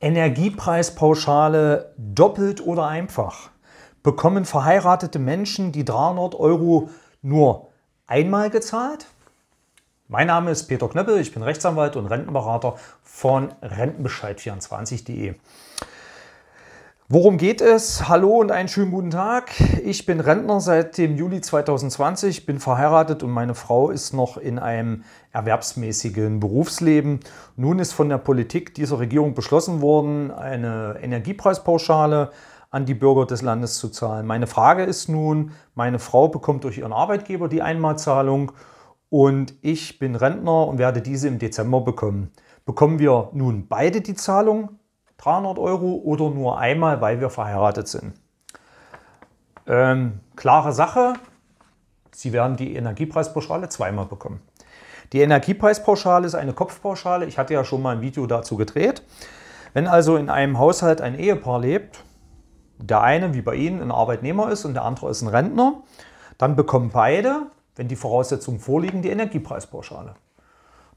Energiepreispauschale doppelt oder einfach. Bekommen verheiratete Menschen die 300 Euro nur einmal gezahlt? Mein Name ist Peter Knöppel, ich bin Rechtsanwalt und Rentenberater von Rentenbescheid24.de. Worum geht es? Hallo und einen schönen guten Tag. Ich bin Rentner seit dem Juli 2020, bin verheiratet und meine Frau ist noch in einem erwerbsmäßigen Berufsleben. Nun ist von der Politik dieser Regierung beschlossen worden, eine Energiepreispauschale an die Bürger des Landes zu zahlen. Meine Frage ist nun, meine Frau bekommt durch ihren Arbeitgeber die Einmalzahlung und ich bin Rentner und werde diese im Dezember bekommen. Bekommen wir nun beide die Zahlung 300 Euro oder nur einmal, weil wir verheiratet sind. Ähm, klare Sache, Sie werden die Energiepreispauschale zweimal bekommen. Die Energiepreispauschale ist eine Kopfpauschale. Ich hatte ja schon mal ein Video dazu gedreht. Wenn also in einem Haushalt ein Ehepaar lebt, der eine wie bei Ihnen ein Arbeitnehmer ist und der andere ist ein Rentner, dann bekommen beide, wenn die Voraussetzungen vorliegen, die Energiepreispauschale.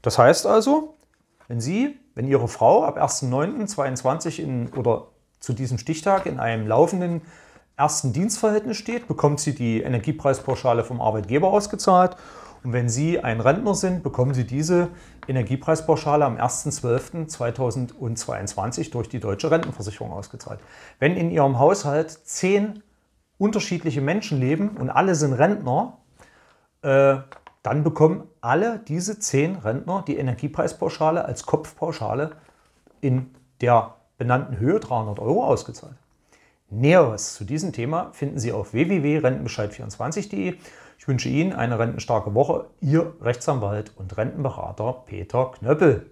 Das heißt also, wenn Sie, wenn Ihre Frau ab 1.9.22 in, oder zu diesem Stichtag in einem laufenden ersten Dienstverhältnis steht, bekommt sie die Energiepreispauschale vom Arbeitgeber ausgezahlt. Und wenn Sie ein Rentner sind, bekommen Sie diese Energiepreispauschale am 1.12.2022 durch die Deutsche Rentenversicherung ausgezahlt. Wenn in Ihrem Haushalt zehn unterschiedliche Menschen leben und alle sind Rentner, äh, dann bekommen alle diese zehn Rentner die Energiepreispauschale als Kopfpauschale in der benannten Höhe 300 Euro ausgezahlt. Näheres zu diesem Thema finden Sie auf www.rentenbescheid24.de. Ich wünsche Ihnen eine rentenstarke Woche. Ihr Rechtsanwalt und Rentenberater Peter Knöppel.